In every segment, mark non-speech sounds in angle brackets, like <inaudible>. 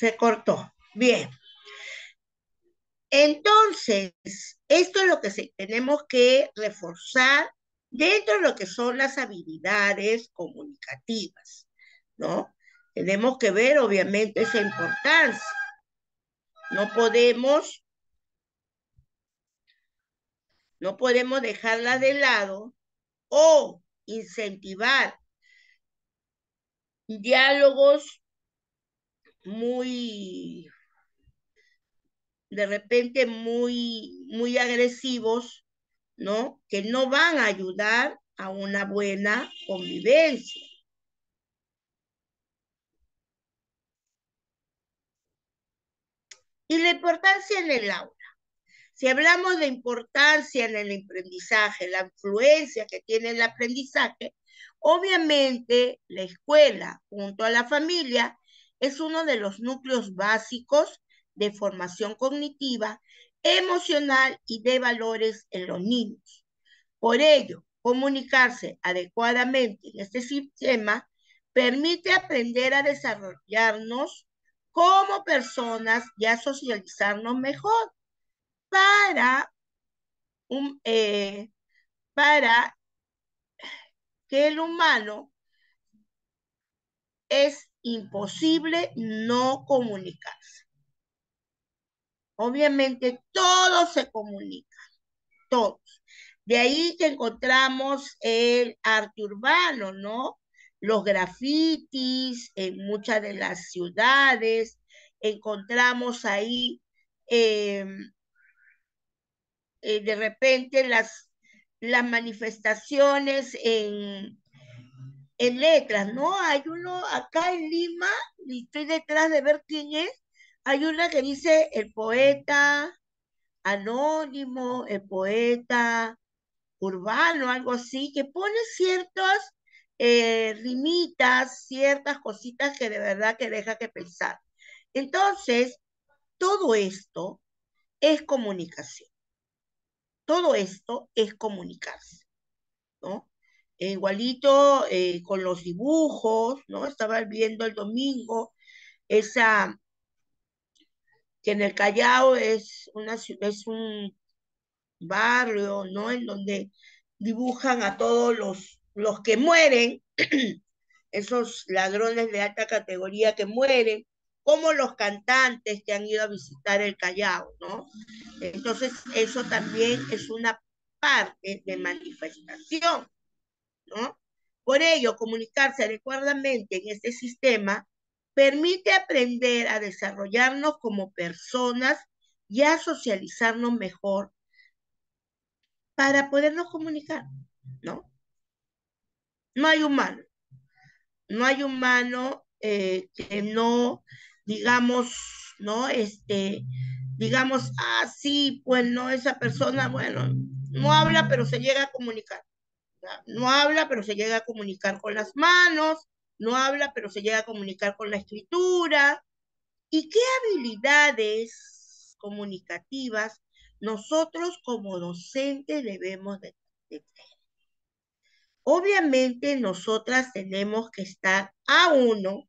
Se cortó. Bien. Entonces, esto es lo que tenemos que reforzar dentro de lo que son las habilidades comunicativas, ¿no? Tenemos que ver, obviamente, esa importancia. No podemos, no podemos dejarla de lado o incentivar diálogos muy, de repente muy, muy agresivos, ¿no? Que no van a ayudar a una buena convivencia. Y la importancia en el aula. Si hablamos de importancia en el aprendizaje, la influencia que tiene el aprendizaje, obviamente la escuela junto a la familia es uno de los núcleos básicos de formación cognitiva, emocional y de valores en los niños. Por ello, comunicarse adecuadamente en este sistema permite aprender a desarrollarnos como personas y a socializarnos mejor para, un, eh, para que el humano es imposible no comunicarse. Obviamente todos se comunican, todos. De ahí que encontramos el arte urbano, ¿no? Los grafitis en muchas de las ciudades, encontramos ahí em, eh, de repente las, las manifestaciones en, en letras, ¿no? Hay uno acá en Lima, y estoy detrás de ver quién es, hay una que dice el poeta anónimo, el poeta urbano, algo así, que pone ciertas eh, rimitas, ciertas cositas que de verdad que deja que pensar. Entonces, todo esto es comunicación. Todo esto es comunicarse, ¿no? E igualito eh, con los dibujos, ¿no? Estaba viendo el domingo esa, que en el Callao es, una, es un barrio, ¿no? En donde dibujan a todos los, los que mueren, <clears throat> esos ladrones de alta categoría que mueren, como los cantantes que han ido a visitar el Callao, ¿no? Entonces, eso también es una parte de manifestación, Por ello, comunicarse adecuadamente en este sistema permite aprender a desarrollarnos como personas y a socializarnos mejor para podernos comunicar, ¿no? No hay humano. No hay humano eh, que no digamos, ¿no? Este, digamos, ah, sí, pues no, esa persona, bueno, no habla, pero se llega a comunicar. No habla, pero se llega a comunicar con las manos, no habla, pero se llega a comunicar con la escritura. ¿Y qué habilidades comunicativas nosotros como docentes debemos de, tener? Obviamente nosotras tenemos que estar a uno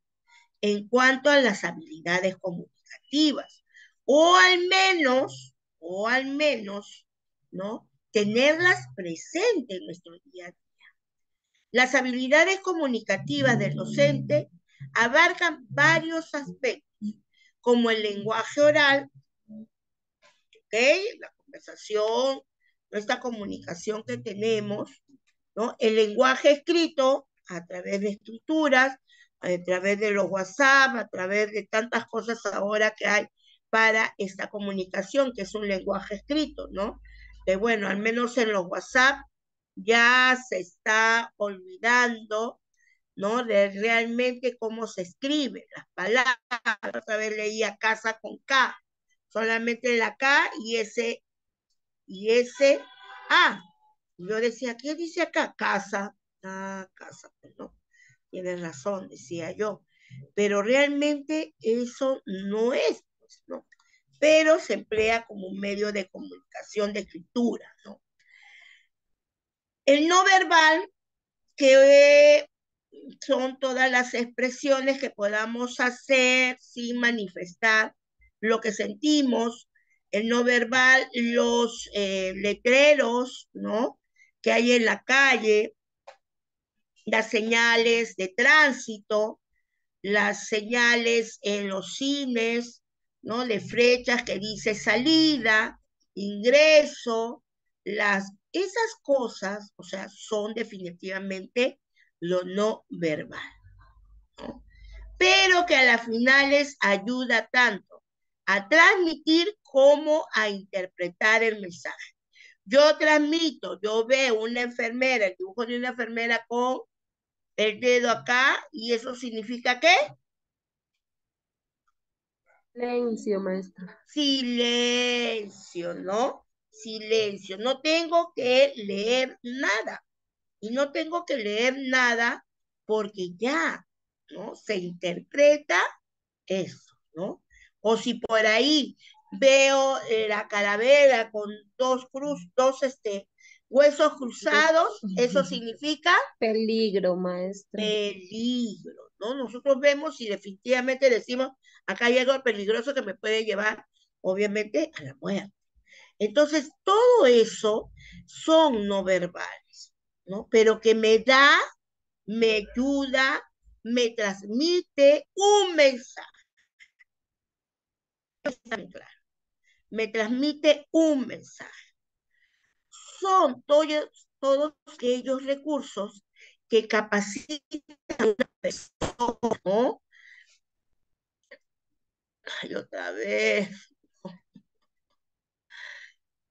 en cuanto a las habilidades comunicativas, o al menos, o al menos, ¿no? Tenerlas presentes en nuestro día a día. Las habilidades comunicativas del docente abarcan varios aspectos, como el lenguaje oral, ¿ok? La conversación, nuestra comunicación que tenemos, ¿no? El lenguaje escrito a través de estructuras, a través de los WhatsApp, a través de tantas cosas ahora que hay para esta comunicación, que es un lenguaje escrito, ¿no? Que bueno, al menos en los WhatsApp ya se está olvidando, ¿no? De realmente cómo se escribe las palabras. Otra vez leía casa con K, solamente la K y ese, y ese, ah, yo decía, ¿qué dice acá? Casa, ah, casa, pues, ¿no? Tienes razón, decía yo. Pero realmente eso no es, pues, ¿no? Pero se emplea como un medio de comunicación de escritura, ¿no? El no verbal, que son todas las expresiones que podamos hacer sin manifestar lo que sentimos, el no verbal, los eh, letreros, ¿no? Que hay en la calle, las señales de tránsito, las señales en los cines, ¿no? De flechas que dice salida, ingreso, las, esas cosas, o sea, son definitivamente lo no verbal. Pero que a las finales ayuda tanto a transmitir como a interpretar el mensaje. Yo transmito, yo veo una enfermera, el dibujo de una enfermera con el dedo acá y eso significa qué? Silencio, maestra. Silencio, ¿no? Silencio. No tengo que leer nada. Y no tengo que leer nada porque ya, ¿no? Se interpreta eso, ¿no? O si por ahí veo eh, la calavera con dos cruz, dos este, huesos cruzados, eso significa peligro, maestra. Peligro, ¿no? Nosotros vemos y definitivamente decimos, acá hay algo peligroso que me puede llevar, obviamente, a la muerte. Entonces, todo eso son no verbales, ¿no? Pero que me da, me ayuda, me transmite un mensaje. Me transmite un mensaje. Son todos, todos aquellos recursos que capacitan a una persona, otra vez.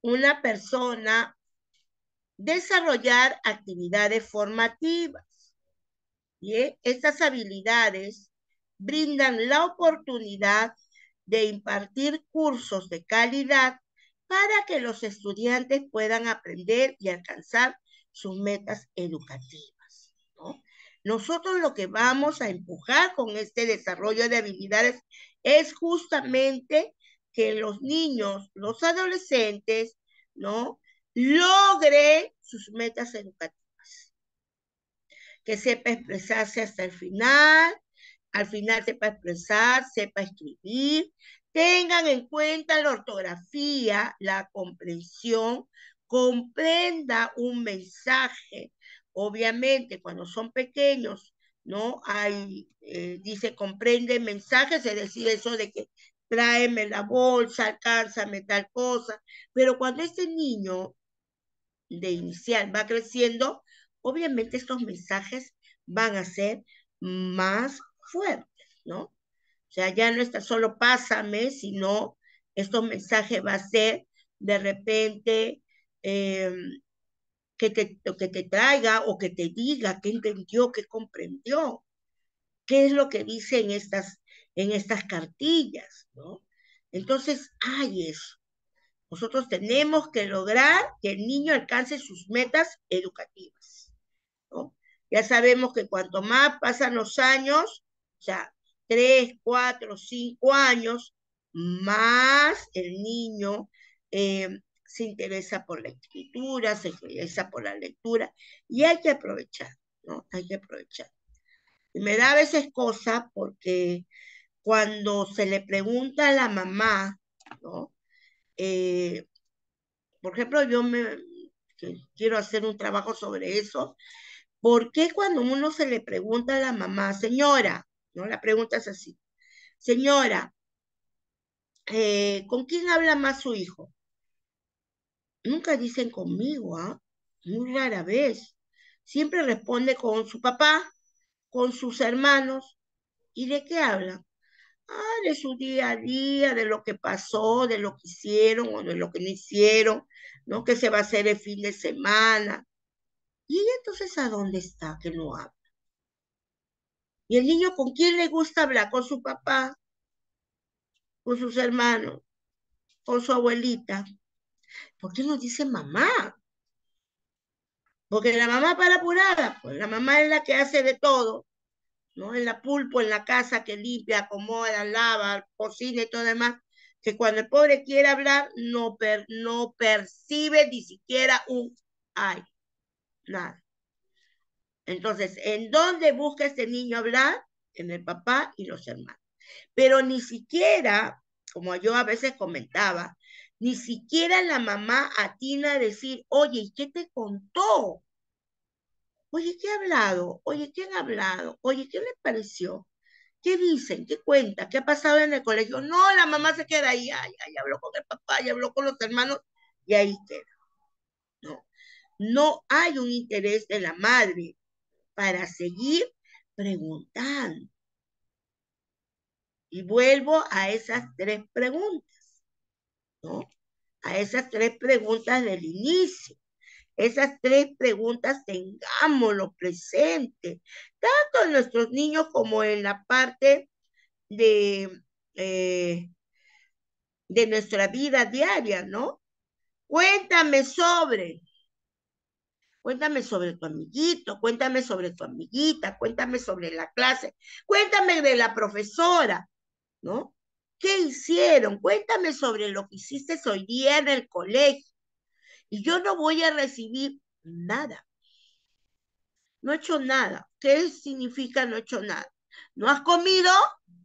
Una persona desarrollar actividades formativas. y Estas habilidades brindan la oportunidad de impartir cursos de calidad para que los estudiantes puedan aprender y alcanzar sus metas educativas. Nosotros lo que vamos a empujar con este desarrollo de habilidades es justamente que los niños, los adolescentes, ¿no? Logre sus metas educativas. Que sepa expresarse hasta el final, al final sepa expresar, sepa escribir, tengan en cuenta la ortografía, la comprensión, comprenda un mensaje. Obviamente, cuando son pequeños, ¿no? Hay, eh, dice, comprende mensajes, es decir, eso de que tráeme la bolsa, alcánzame tal cosa. Pero cuando este niño de inicial va creciendo, obviamente estos mensajes van a ser más fuertes, ¿no? O sea, ya no está solo pásame, sino estos mensajes va a ser de repente em, que, te, que te traiga o que te diga qué entendió, qué comprendió, qué es lo que dice en estas en estas cartillas, ¿no? Entonces, hay eso. Nosotros tenemos que lograr que el niño alcance sus metas educativas, ¿no? Ya sabemos que cuanto más pasan los años, o sea, tres, cuatro, cinco años, más el niño eh, se interesa por la escritura, se interesa por la lectura, y hay que aprovechar, ¿no? Hay que aprovechar. Y me da a veces cosa porque cuando se le pregunta a la mamá, ¿no? Eh, por ejemplo, yo me quiero hacer un trabajo sobre eso. ¿Por qué cuando uno se le pregunta a la mamá, señora, no la pregunta es así, señora, eh, ¿con quién habla más su hijo? Nunca dicen conmigo, ¿ah? Muy rara vez. Siempre responde con su papá, con sus hermanos. ¿Y de qué hablan? ah, de su día a día, de lo que pasó, de lo que hicieron o de lo que no hicieron, ¿no? Que se va a hacer el fin de semana. ¿Y ella entonces a dónde está que no habla? ¿Y el niño con quién le gusta hablar? ¿Con su papá? ¿Con sus hermanos? ¿Con su abuelita? ¿Por qué no dice mamá? Porque la mamá para apurada, pues la mamá es la que hace de todo. ¿no? En la pulpo, en la casa que limpia, acomoda, lava, cocina y todo demás, que cuando el pobre quiere hablar, no, no percibe ni siquiera un ay, nada. Entonces, ¿en dónde busca este niño hablar? En el papá y los hermanos. Pero ni siquiera, como yo a veces comentaba, ni siquiera la mamá atina a decir, oye, ¿qué te contó? Oye, ¿qué ha hablado? Oye, ¿quién ha hablado? Oye, ¿qué le pareció? ¿Qué dicen? ¿Qué cuenta? ¿Qué ha pasado en el colegio? No, la mamá se queda ahí, ay, ay, habló con el papá, y habló con los hermanos, y ahí queda. No, no hay un interés de la madre para seguir preguntando. Y vuelvo a esas tres preguntas, ¿no? A esas tres preguntas del inicio. Esas tres preguntas tengámoslo presente, tanto en nuestros niños como en la parte de, eh, de nuestra vida diaria, ¿no? Cuéntame sobre, cuéntame sobre tu amiguito, cuéntame sobre tu amiguita, cuéntame sobre la clase, cuéntame de la profesora, ¿no? ¿Qué hicieron? Cuéntame sobre lo que hiciste hoy día en el colegio y yo no voy a recibir nada. No he hecho nada. ¿Qué significa no he hecho nada? ¿No has comido?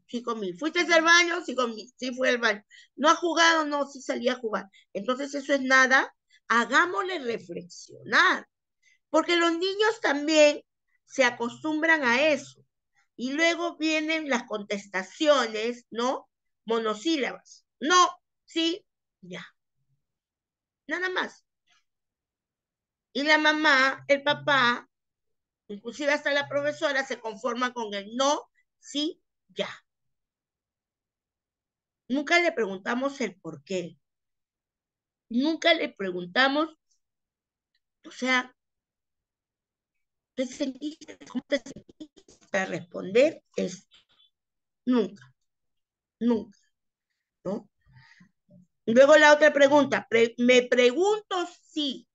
Sí comí. ¿Fuiste al baño? Sí comí. Sí fui al baño. ¿No has jugado? No, sí salí a jugar. Entonces eso es nada. Hagámosle reflexionar. Porque los niños también se acostumbran a eso. Y luego vienen las contestaciones, ¿no? Monosílabas. No, sí, ya. Nada más. Y la mamá, el papá, inclusive hasta la profesora, se conforma con el no, sí, ya. Nunca le preguntamos el por qué. Nunca le preguntamos, o sea, ¿qué sentiste? ¿Cómo te sentiste para responder esto? Nunca, nunca, ¿no? Luego la otra pregunta, me pregunto si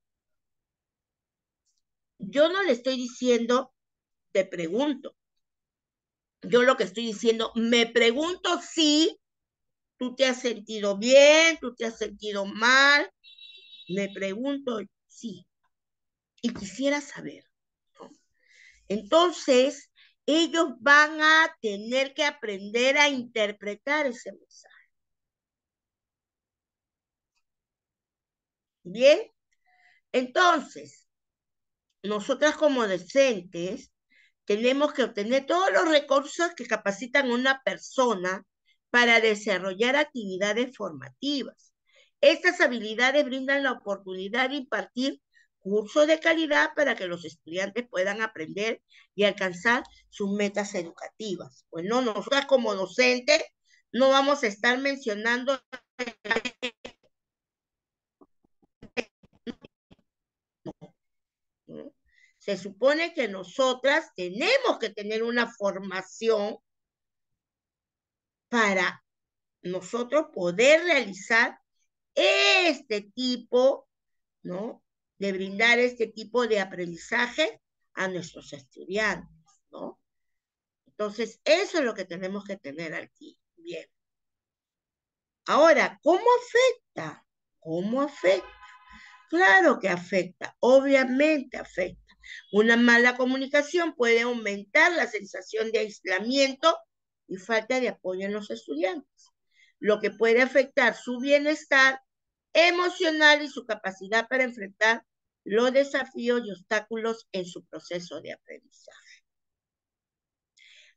yo no le estoy diciendo, te pregunto. Yo lo que estoy diciendo, me pregunto si tú te has sentido bien, tú te has sentido mal. Me pregunto sí. Y quisiera saber. Entonces, ellos van a tener que aprender a interpretar ese mensaje. Bien. Entonces, nosotras como docentes tenemos que obtener todos los recursos que capacitan a una persona para desarrollar actividades formativas. Estas habilidades brindan la oportunidad de impartir cursos de calidad para que los estudiantes puedan aprender y alcanzar sus metas educativas. Pues no, nosotras como docentes no vamos a estar mencionando Se supone que nosotras tenemos que tener una formación para nosotros poder realizar este tipo, ¿no? De brindar este tipo de aprendizaje a nuestros estudiantes, ¿no? Entonces, eso es lo que tenemos que tener aquí. Bien. Ahora, ¿cómo afecta? ¿Cómo afecta? Claro que afecta, obviamente afecta. Una mala comunicación puede aumentar la sensación de aislamiento y falta de apoyo en los estudiantes, lo que puede afectar su bienestar emocional y su capacidad para enfrentar los desafíos y obstáculos en su proceso de aprendizaje.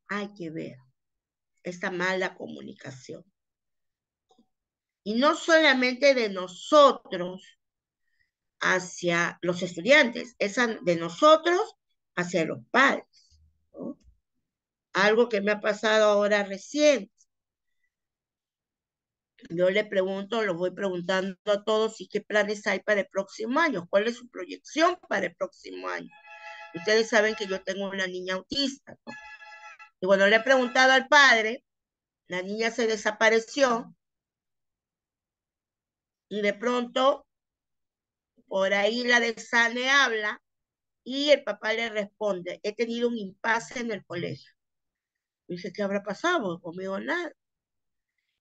Hay que ver esta mala comunicación. Y no solamente de nosotros, hacia los estudiantes, esa de nosotros hacia los padres. Algo que me ha pasado ahora recién. Yo le pregunto, lo voy preguntando a todos, ¿y qué planes hay para el próximo año? ¿Cuál es su proyección para el próximo año? Ustedes saben que yo tengo una niña autista, Y cuando le he preguntado al padre, la niña se desapareció y de pronto por ahí la de Sane habla y el papá le responde, he tenido un impasse en el colegio. Dice, ¿qué habrá pasado? Conmigo nada.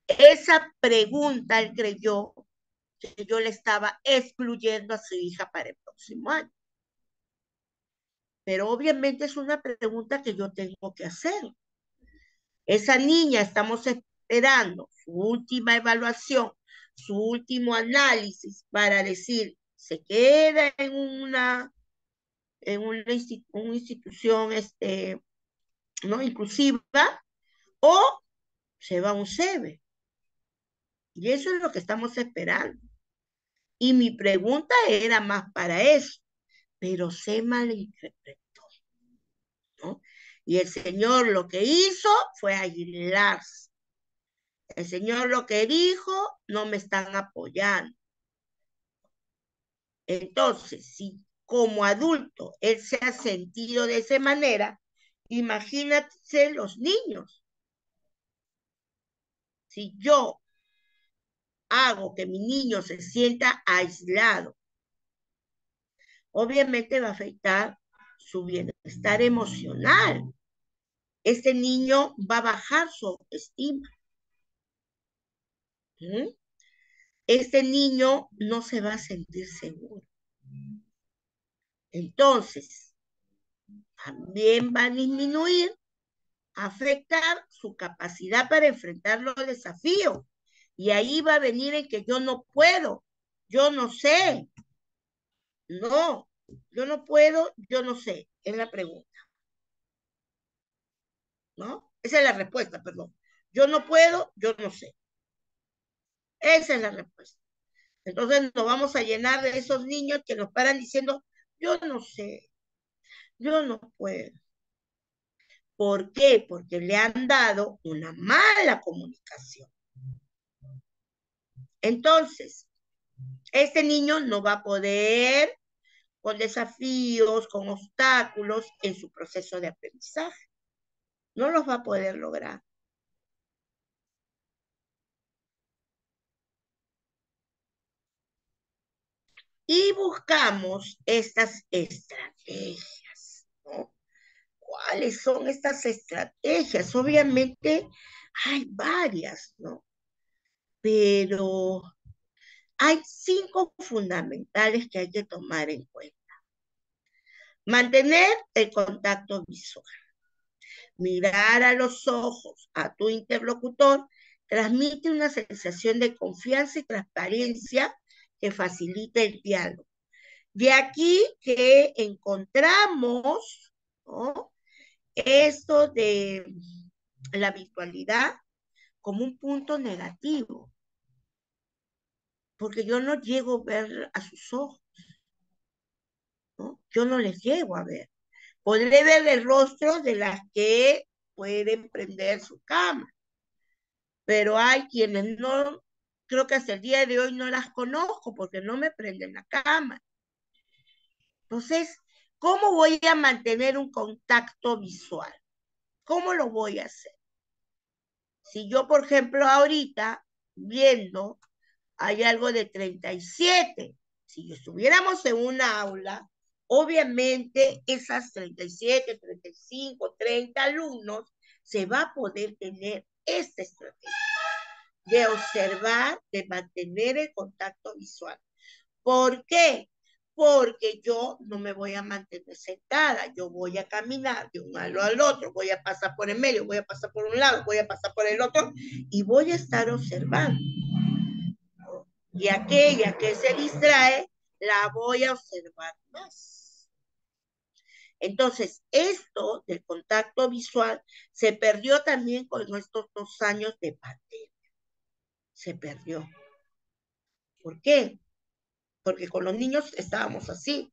Esa pregunta él creyó que yo le estaba excluyendo a su hija para el próximo año. pero obviamente es una pregunta que yo tengo que hacer. Esa niña estamos esperando su última evaluación, su último análisis para decir, se queda en una, en una, institución este, ¿no? inclusiva o se va a un SEBE. Y eso es lo que estamos esperando. Y mi pregunta era más para eso, pero se malinterpretó. Y el Señor lo que hizo fue aislarse. El Señor lo que dijo, no me están apoyando. Entonces, si como adulto él se ha sentido de esa manera, imagínate los niños. Si yo hago que mi niño se sienta aislado, obviamente va a afectar su bienestar emocional. Este niño va a bajar su autoestima. ¿Mm? Este niño no se va a sentir seguro. Entonces, también va a disminuir, afectar su capacidad para enfrentar los desafíos. Y ahí va a venir en que yo no puedo, yo no sé. No, yo no puedo, yo no sé, es la pregunta. ¿No? Esa es la respuesta, perdón. Yo no puedo, yo no sé. Esa es la respuesta. Entonces nos vamos a llenar de esos niños que nos paran diciendo, yo no sé, yo no puedo. ¿Por qué? Porque le han dado una mala comunicación. Entonces, este niño no va a poder con desafíos, con obstáculos en su proceso de aprendizaje. No los va a poder lograr. Y buscamos estas estrategias, ¿no? ¿Cuáles son estas estrategias? Obviamente hay varias, ¿no? Pero hay cinco fundamentales que hay que tomar en cuenta. Mantener el contacto visual. Mirar a los ojos a tu interlocutor transmite una sensación de confianza y transparencia que facilita el diálogo. De aquí que encontramos esto de la virtualidad como un punto negativo porque yo no llego a ver a sus ojos. ¿no? Yo no les llego a ver. Podré ver el rostro de las que pueden prender su cama, pero hay quienes no, creo que hasta el día de hoy no las conozco porque no me prenden la cama. Entonces, ¿cómo voy a mantener un contacto visual? ¿Cómo lo voy a hacer? Si yo, por ejemplo, ahorita viendo hay algo de 37. Si estuviéramos en una aula, obviamente esas 37, 35, 30 alumnos se va a poder tener esta estrategia de observar, de mantener el contacto visual. ¿Por qué? Porque yo no me voy a mantener sentada, yo voy a caminar de un lado al otro, voy a pasar por el medio, voy a pasar por un lado, voy a pasar por el otro y voy a estar observando y aquella que se distrae, la voy a observar más. Entonces, esto del contacto visual se perdió también con estos dos años de pandemia. Se perdió. ¿Por qué? Porque con los niños estábamos así.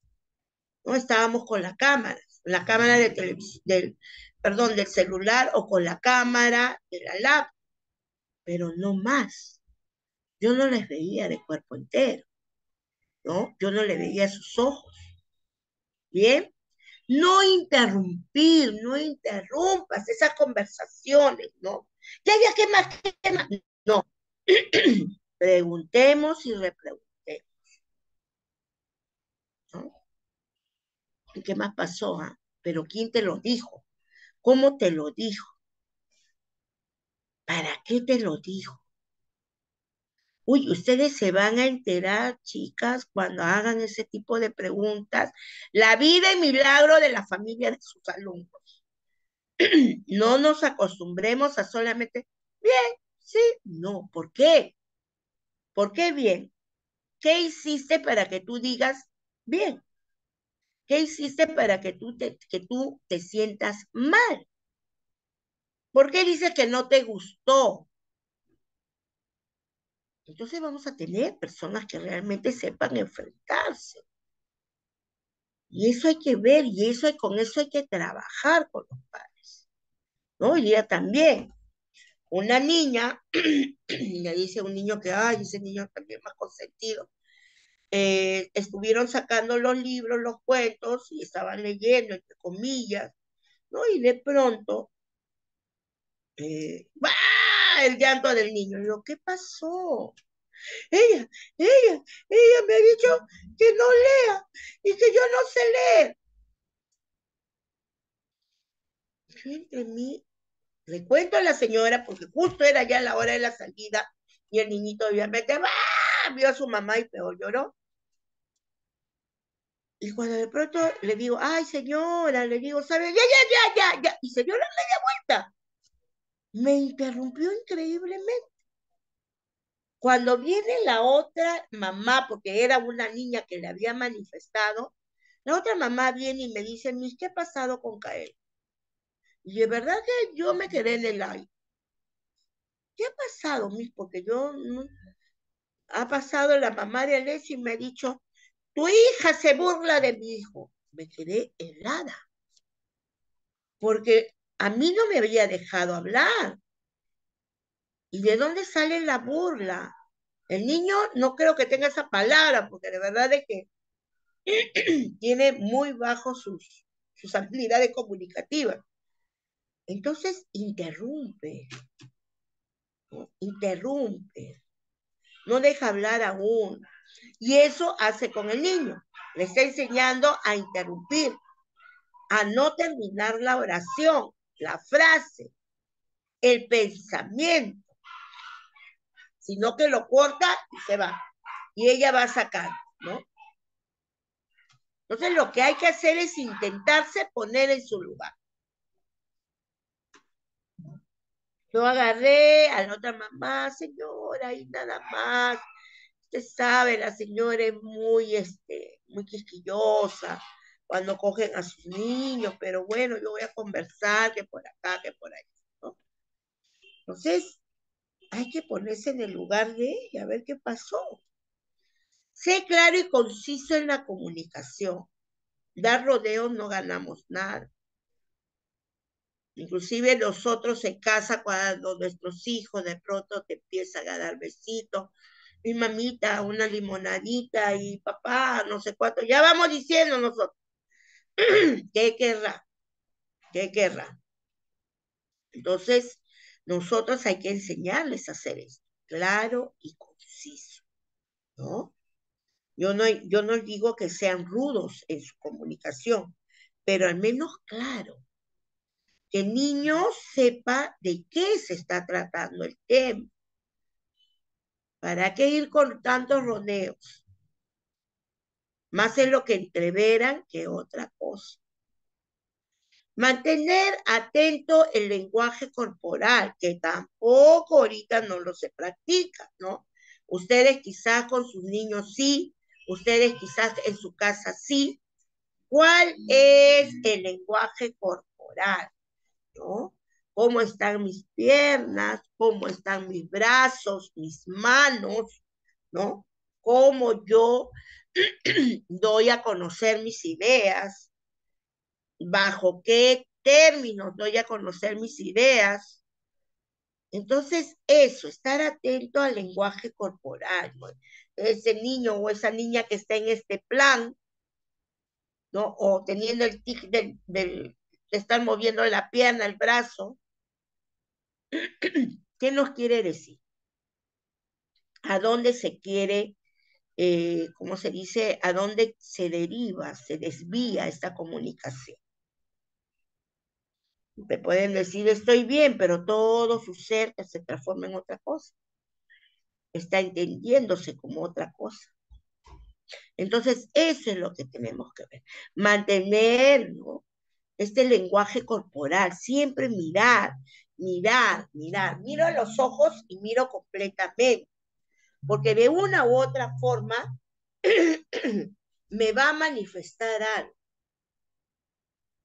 No estábamos con la cámara, la cámara de televisión, del, perdón, del celular o con la cámara de la laptop, pero no más yo no les veía de cuerpo entero, ¿no? Yo no le veía sus ojos. ¿Bien? No interrumpir, no interrumpas esas conversaciones, ¿no? Ya, ya, ¿qué más? ¿Qué más? No. <clears throat> Preguntemos y repreguntemos. ¿No? ¿Y qué más pasó? Ah? ¿Pero quién te lo dijo? ¿Cómo te lo dijo? ¿Para qué te lo dijo? Uy, ustedes se van a enterar, chicas, cuando hagan ese tipo de preguntas, la vida y milagro de la familia de sus alumnos. <clears throat> No nos acostumbremos a solamente, bien, sí, no, ¿por qué? ¿Por qué bien? ¿Qué hiciste para que tú digas bien? ¿Qué hiciste para que tú te, que tú te sientas mal? ¿Por qué dices que no te gustó? Entonces vamos a tener personas que realmente sepan enfrentarse. Y eso hay que ver, y eso con eso hay que trabajar con los padres. ¿No? Y ella también. Una niña, <clears throat> le dice a un niño que, ay, ese niño también más consentido. Eh, estuvieron sacando los libros, los cuentos, y estaban leyendo, entre comillas, ¿no? Y de pronto, eh, el llanto del niño. Y yo, ¿qué pasó? Ella, ella, ella me ha dicho que no lea y que yo no sé leer. Yo entre mí le cuento a la señora, porque justo era ya la hora de la salida, y el niñito obviamente ¡ah! vio a su mamá y peor lloró. Y cuando de pronto le digo, ay señora, le digo, ¿sabe? Ya, ya, ya, ya. Y señora media vuelta. Me interrumpió increíblemente. Cuando viene la otra mamá, porque era una niña que le había manifestado, la otra mamá viene y me dice, Mis, ¿qué ha pasado con Kael? Y de verdad que yo me quedé en el aire. ¿Qué ha pasado, Mis? Porque yo ha pasado la mamá de Alessi y me ha dicho, hija se burla de mi hijo. Me quedé helada. Porque a mí no me había dejado hablar. ¿Y de dónde sale la burla? El niño no creo que tenga esa palabra, porque de verdad es que <clears throat> tiene muy bajo sus, sus habilidades comunicativas. Entonces interrumpe, interrumpe, no deja hablar aún. Y eso hace con el niño. Le está enseñando a interrumpir, a no terminar la oración, la frase, el pensamiento sino que lo corta y se va. Y ella va a sacar, ¿no? Entonces lo que hay que hacer es intentarse poner en su lugar. Yo agarré a la otra mamá, señora, y nada más. Usted sabe, la señora es muy, este, muy quisquillosa cuando cogen a sus niños, pero bueno, yo voy a conversar que por acá, que por ahí, ¿no? Entonces, hay que ponerse en el lugar de ella, a ver qué pasó. Sé claro y conciso en la comunicación. Dar rodeos no ganamos nada. Inclusive nosotros en casa, cuando nuestros hijos de pronto te empiezan a dar besitos, mi mamita, una limonadita y papá, no sé cuánto, ya vamos diciendo nosotros, <clears throat> ¿qué querrá? ¿Qué querrá? Entonces, nosotros hay que enseñarles a hacer esto, claro y conciso, ¿no? Yo no, yo no digo que sean rudos en su comunicación, pero al menos claro, que el niño sepa de qué se está tratando el tema. ¿Para qué ir con tantos rodeos? Más es lo que entreveran que otra cosa. Mantener atento el lenguaje corporal, que tampoco ahorita no lo se practica, ¿no? Ustedes quizás con sus niños sí, ustedes quizás en su casa sí. ¿Cuál es el lenguaje corporal? ¿No? ¿Cómo están mis piernas? ¿Cómo están mis brazos, mis manos? ¿No? ¿Cómo yo <clears throat> doy a conocer mis ideas? bajo qué términos doy a conocer mis ideas. Entonces, eso, estar atento al lenguaje corporal. Ese niño o esa niña que está en este plan, ¿no? O teniendo el tic del, del de estar moviendo la pierna, el brazo. <clears throat> ¿Qué nos quiere decir? ¿A dónde se quiere, eh, cómo se dice, a dónde se deriva, se desvía esta comunicación? Te pueden decir estoy bien, pero todo su ser se transforma en otra cosa. está entendiéndose como otra cosa. Entonces, eso es lo que tenemos que ver. Mantener este lenguaje corporal, siempre mirar, mirar, mirar. Miro a los ojos y miro completamente. Porque de una u otra forma <clears throat> me va a manifestar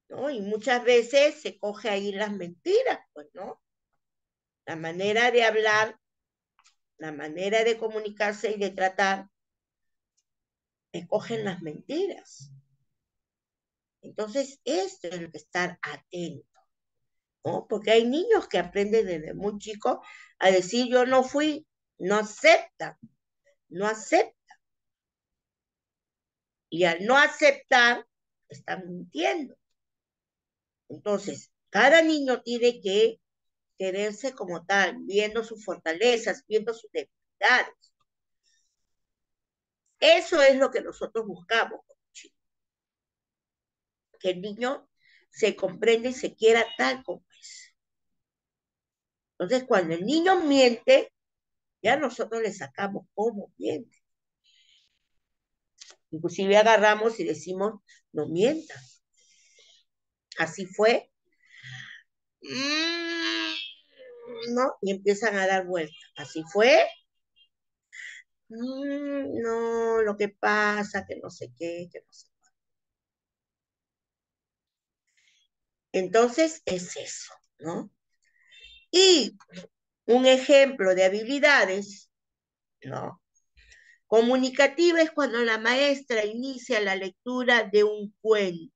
algo. Y muchas veces se coge ahí las mentiras, pues, ¿no? La manera de hablar, la manera de comunicarse y de tratar, escogen las mentiras. Entonces, esto es lo que estar atento, ¿no? Porque hay niños que aprenden desde muy chicos a decir yo no fui, no aceptan, no aceptan. Y al no aceptar, están mintiendo. Entonces, cada niño tiene que quererse como tal, viendo sus fortalezas, viendo sus debilidades. Eso es lo que nosotros buscamos Que el niño se comprenda y se quiera tal como es. Entonces, cuando el niño miente, ya nosotros le sacamos cómo miente. Inclusive agarramos y decimos, no mientas. Así fue. Mm, ¿No? Y empiezan a dar vueltas. Así fue. Mm, no, lo que pasa, que no sé qué, que no sé Entonces es eso, ¿no? Y un ejemplo de habilidades, ¿no? Comunicativa es cuando la maestra inicia la lectura de un cuento.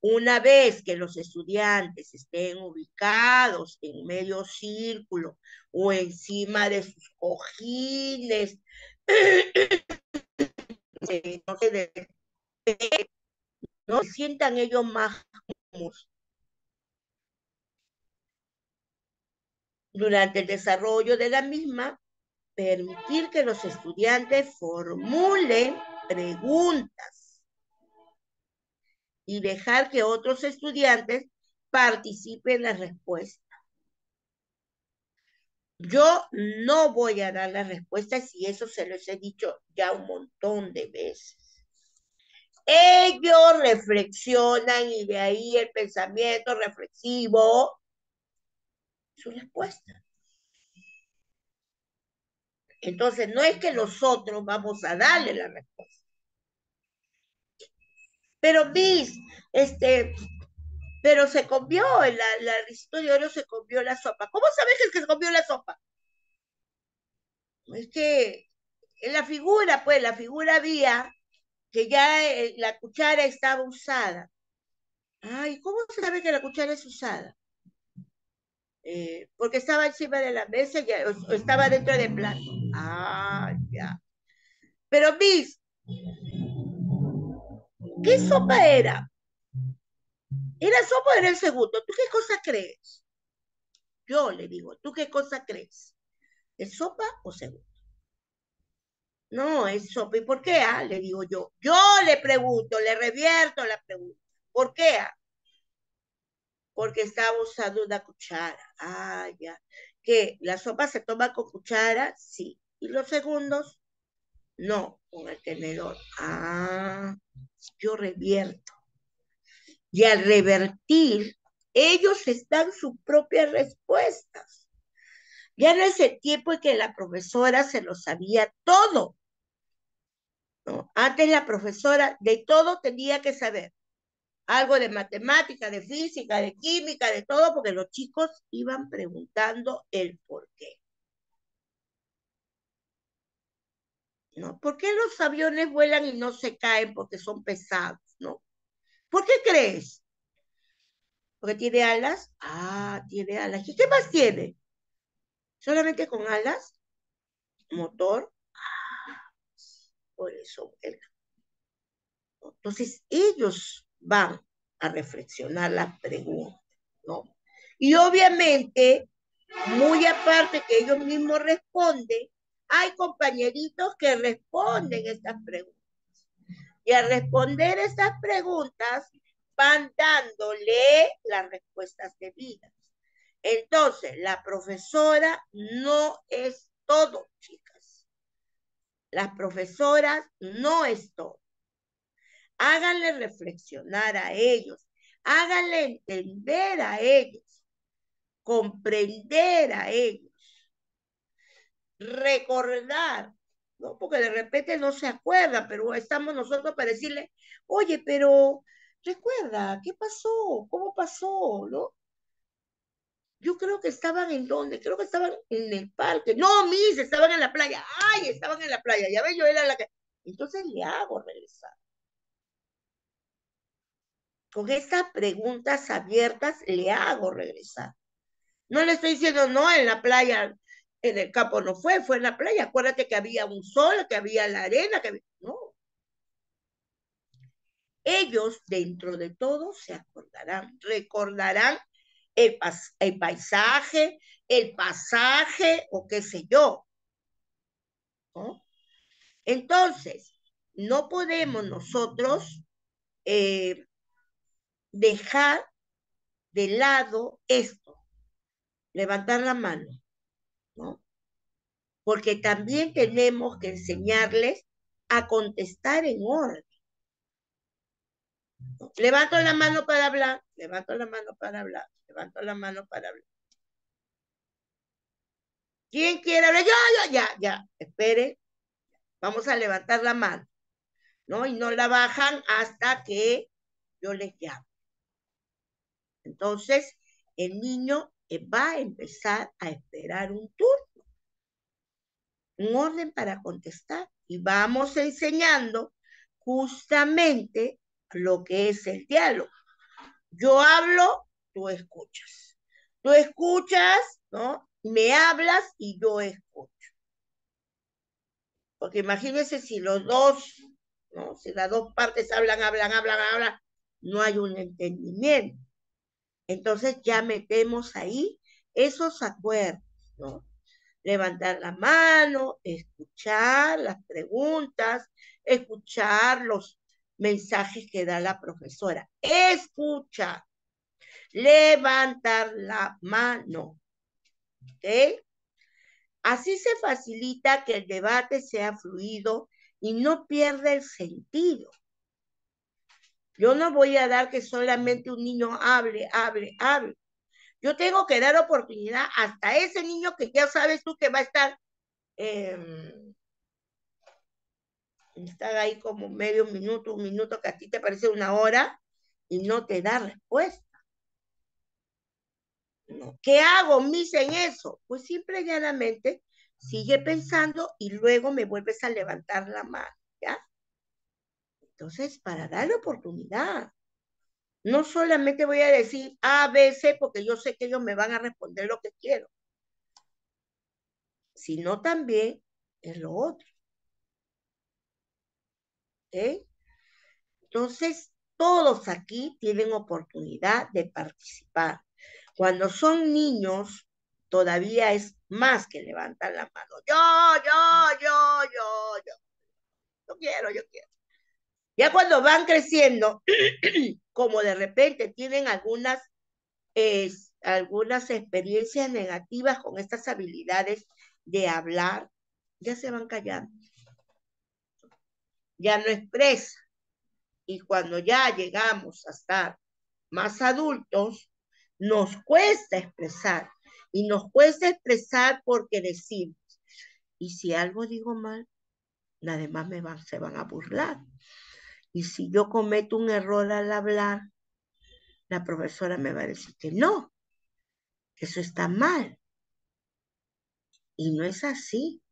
Una vez que los estudiantes estén ubicados en medio círculo o encima de sus cojines, <clears throat> no sientan ellos más durante el desarrollo de la misma, permitir que los estudiantes formulen preguntas y dejar que otros estudiantes participen en la respuesta. Yo no voy a dar las respuestas y eso se los he dicho ya un montón de veces. Ellos reflexionan y de ahí el pensamiento reflexivo, su respuesta. Entonces, no es que nosotros vamos a darle la respuesta. Pero, Miss, este, pero se comió, la, la de oro se comió la sopa. ¿Cómo sabes que se comió la sopa? Es que en la figura, pues, la figura había que ya eh, la cuchara estaba usada. Ay, ¿cómo se sabe que la cuchara es usada? Eh, porque estaba encima de la mesa ya, o, estaba dentro del plato. Ah, ya. Pero, Miss, ¿qué sopa era? ¿Era sopa o era el segundo? ¿Tú qué cosa crees? Yo le digo, ¿tú qué cosa crees? ¿Es sopa o segundo? No, es sopa. ¿Y por qué? Ah, le digo yo. Yo le pregunto, le revierto la pregunta. ¿Por qué? Ah? Porque estaba usando una cuchara. Ah, ya. ¿Que la sopa se toma con cuchara? Sí. ¿Y los segundos? No, con el tenedor. Ah, yo revierto. Y al revertir, ellos están sus propias respuestas. Ya no es el tiempo en que la profesora se lo sabía todo. Antes la profesora de todo tenía que saber. Algo de matemática, de física, de química, de todo, porque los chicos iban preguntando el por qué. ¿No? ¿Por qué los aviones vuelan y no se caen porque son pesados? ¿No? ¿Por qué crees? ¿Porque tiene alas? Ah, tiene alas. ¿Y qué más tiene? ¿Solamente con alas? ¿Motor? Por eso Entonces, ellos van a reflexionar la pregunta, ¿no? Y obviamente, muy aparte que ellos mismos responden, hay compañeritos que responden estas preguntas. Y al responder estas preguntas, van dándole las respuestas debidas. Entonces, la profesora no es todo, chicas. Las profesoras no es. Háganle reflexionar a ellos, háganle entender a ellos, comprender a ellos, recordar, ¿no? Porque de repente no se acuerda, pero estamos nosotros para decirle, oye, pero recuerda, ¿qué pasó? ¿Cómo pasó? ¿No? Yo creo que estaban en dónde, creo que estaban en el parque. No, mis, estaban en la playa. Ay, estaban en la playa. Ya ves, yo era la que. Entonces le hago regresar. Con estas preguntas abiertas le hago regresar. No le estoy diciendo, no, en la playa, en el campo no fue, fue en la playa. Acuérdate que había un sol, que había la arena, que No. Ellos, dentro de todo, se acordarán, recordarán el, el paisaje, el pasaje o qué sé yo. Entonces, no podemos nosotros eh, dejar de lado esto, levantar la mano, ¿no? Porque también tenemos que enseñarles a contestar en orden. Levanto la mano para hablar, levanto la mano para hablar, levanto la mano para hablar. ¿Quién quiere hablar? Ya, ya, ya, ya. Espere. Vamos a levantar la mano. ¿No? Y no la bajan hasta que yo les llamo. Entonces, el niño eh, va a empezar a esperar un turno, un orden para contestar. Y vamos enseñando justamente lo que es el diálogo. Yo hablo, tú escuchas. Tú escuchas, ¿no? Me hablas y yo escucho. Porque imagínense si los dos, ¿no? Si las dos partes hablan, hablan, hablan, hablan, no hay un entendimiento. Entonces ya metemos ahí esos acuerdos, ¿no? Levantar la mano, escuchar las preguntas, escuchar los mensajes que da la profesora. Escucha, levantar la mano. ¿Ok? Así se facilita que el debate sea fluido y no pierda el sentido. Yo no voy a dar que solamente un niño hable, hable, hable. Yo tengo que dar oportunidad hasta ese niño que ya sabes tú que va a estar, eh, estar ahí como medio minuto, un minuto que a ti te parece una hora y no te da respuesta. ¿Qué hago, mis, en eso? Pues simple y llanamente sigue pensando y luego me vuelves a levantar la mano, ¿ya? Entonces, para darle oportunidad. No solamente voy a decir A, B, C, porque yo sé que ellos me van a responder lo que quiero, sino también en lo otro. ¿Ok? Entonces, todos aquí tienen oportunidad de participar. Cuando son niños, todavía es más que levantar la mano. Yo, yo, yo, yo, yo. Yo quiero, yo quiero. Ya cuando van creciendo, <clears throat> como de repente tienen algunas, algunas experiencias negativas con estas habilidades de hablar, ya se van callando. Ya no expresa. Y cuando ya llegamos a estar más adultos, nos cuesta expresar. Y nos cuesta expresar porque decimos, y si algo digo mal, además me van, se van a burlar. Y si yo cometo un error al hablar, la profesora me va a decir que no, eso está mal. Y no es así.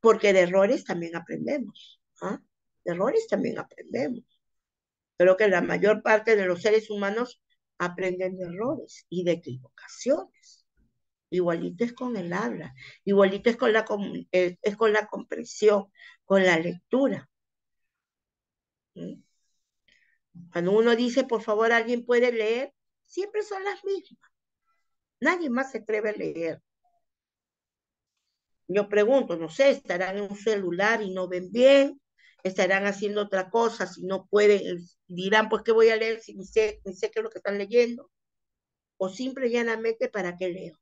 Porque de errores también aprendemos. ¿ah? De errores también aprendemos. Creo que la mayor parte de los seres humanos aprenden de errores y de equivocaciones. Igualito es con el habla, igualito es con la, eh, es con la comprensión, con la lectura. Cuando uno dice, por favor, alguien puede leer, siempre son las mismas. Nadie más se atreve a leer. Yo pregunto, no sé, estarán en un celular y no ven bien, estarán haciendo otra cosa, si no pueden, dirán, pues, ¿qué voy a leer si ni sé, ni sé qué es lo que están leyendo? O simple y llanamente, ¿para qué leo?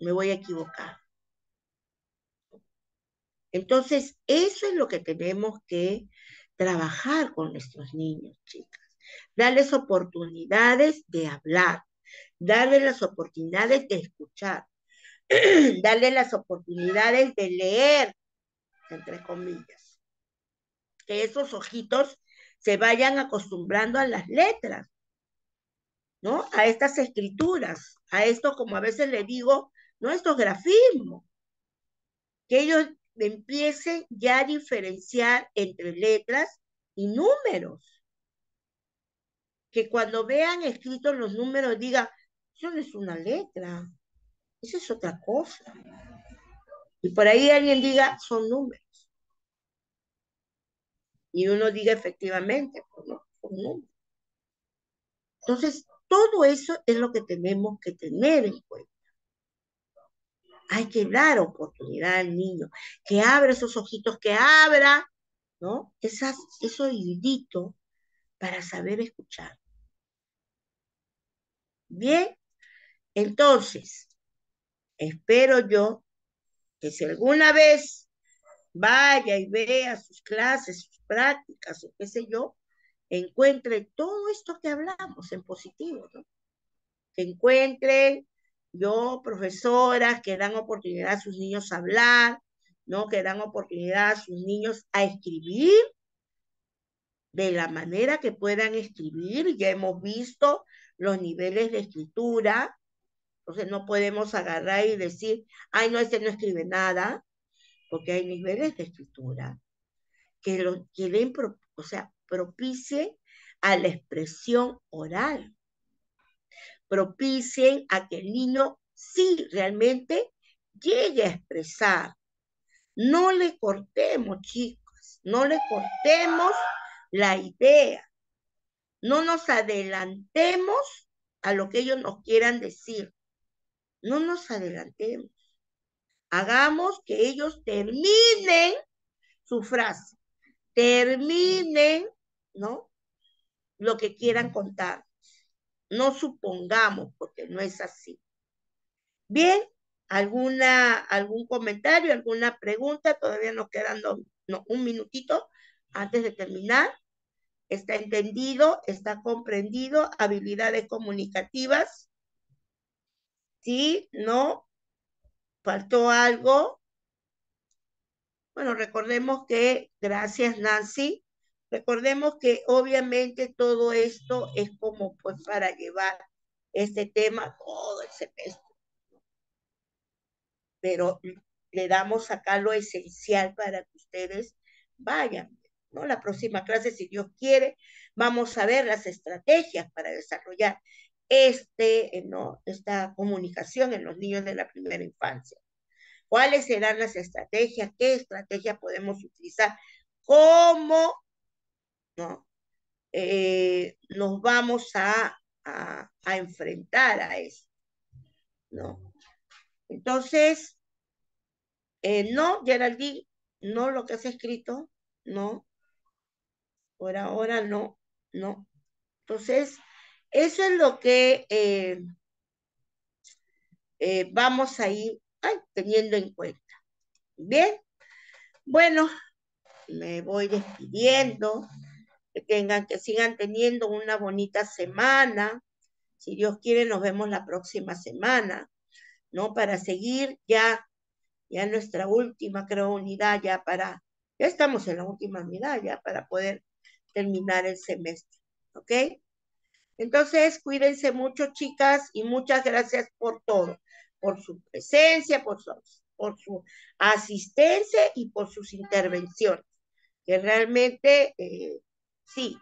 Me voy a equivocar. Entonces, eso es lo que tenemos que trabajar con nuestros niños, chicas. Darles oportunidades de hablar, darles las oportunidades de escuchar, <clears throat> darles las oportunidades de leer, entre comillas. Que esos ojitos se vayan acostumbrando a las letras, ¿no? A estas escrituras, a esto, como a veces le digo, ¿no? Estos grafismos. Que ellos empiecen ya a diferenciar entre letras y números. Que cuando vean escritos los números digan, eso no es una letra, eso es otra cosa. Y por ahí alguien diga, son números. Y uno diga efectivamente, pues no, son números. Entonces, todo eso es lo que tenemos que tener en cuenta. Hay que dar oportunidad al niño, que abra esos ojitos, que abra, ¿no? Esas, eso oídito para saber escuchar. Bien, entonces, espero yo que si alguna vez vaya y vea sus clases, sus prácticas o qué sé yo, encuentre todo esto que hablamos en positivo, ¿no? Que encuentre yo, profesoras que dan oportunidad a sus niños a hablar, ¿no? Que dan oportunidad a sus niños a escribir de la manera que puedan escribir. Ya hemos visto los niveles de escritura. Entonces no podemos agarrar y decir, ay, no, este no escribe nada, porque hay niveles de escritura que lo quieren, o sea, propicie a la expresión oral propicien a que el niño sí realmente llegue a expresar. No le cortemos, chicos, no le cortemos la idea. No nos adelantemos a lo que ellos nos quieran decir. No nos adelantemos. Hagamos que ellos terminen su frase, terminen, ¿no? Lo que quieran contar. No supongamos, porque no es así. Bien, ¿alguna, algún comentario, alguna pregunta? Todavía nos quedan un minutito antes de terminar. ¿Está entendido? ¿Está comprendido? ¿Habilidades comunicativas? ¿Sí? ¿No? ¿Faltó algo? Bueno, recordemos que, gracias Nancy, Recordemos que obviamente todo esto es como pues para llevar este tema todo el semestre. Pero le damos acá lo esencial para que ustedes vayan. ¿no? La próxima clase, si Dios quiere, vamos a ver las estrategias para desarrollar este, ¿no? esta comunicación en los niños de la primera infancia. ¿Cuáles serán las estrategias? ¿Qué estrategias podemos utilizar? ¿Cómo ¿no? Eh, nos vamos a, enfrentar a eso, ¿no? Entonces, eh, no, Geraldine, no lo que has escrito, no. Por ahora no, no. Entonces, eso es lo que eh, vamos a ir teniendo en cuenta. Bien, bueno, me voy despidiendo que tengan, que sigan teniendo una bonita semana. Si Dios quiere, nos vemos la próxima semana, ¿no? Para seguir ya, ya nuestra última, creo, unidad, ya para, ya estamos en la última unidad, ya para poder terminar el semestre, ¿ok? Entonces, cuídense mucho, chicas, y muchas gracias por todo, por su presencia, por su, por su asistencia y por sus intervenciones, que realmente eh, sí,